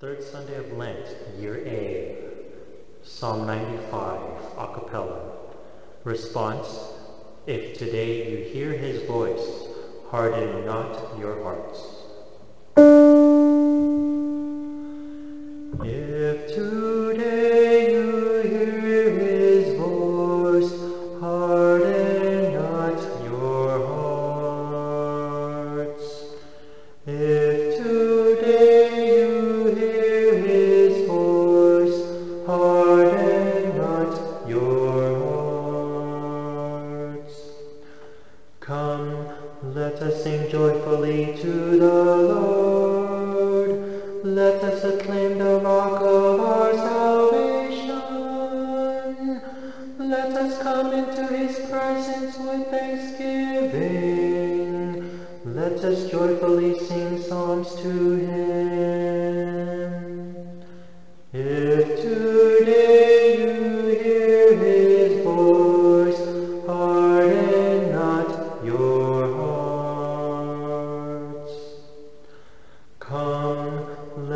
Third Sunday of Lent, Year A, Psalm 95, a cappella. Response If today you hear his voice, harden not your hearts. Come, let us sing joyfully to the Lord. Let us acclaim the rock of our salvation. Let us come into his presence with thanksgiving. Let us joyfully sing psalms to him.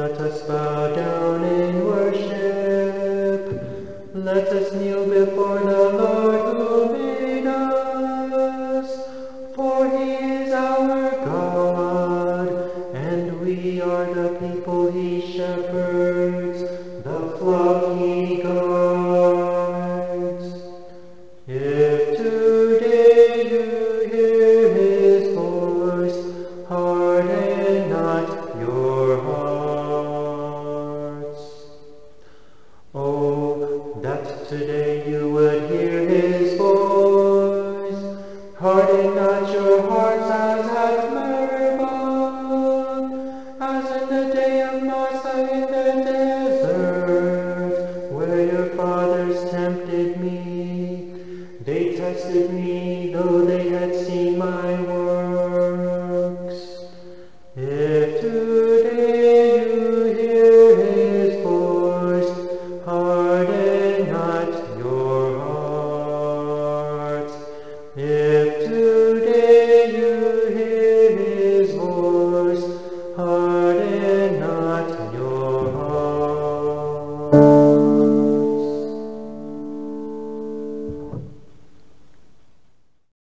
Let us bow down in worship. Let us kneel before the Lord who made us. For he is our God, and we are the people he shepherds. today you would hear his voice. Harden not your hearts as at Meribah, as in the day of Massah in the desert, where your fathers tempted me. They tested me